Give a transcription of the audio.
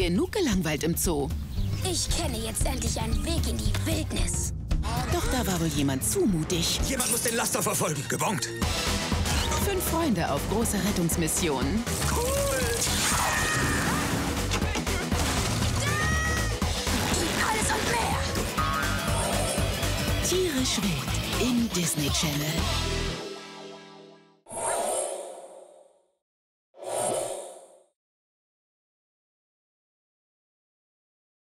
Genug gelangweilt im Zoo. Ich kenne jetzt endlich einen Weg in die Wildnis. Doch da war wohl jemand zu mutig. Jemand muss den Laster verfolgen. Gebongt. Fünf Freunde auf großer Rettungsmission. Cool. Alles und mehr. Tierisch wild im Disney Channel.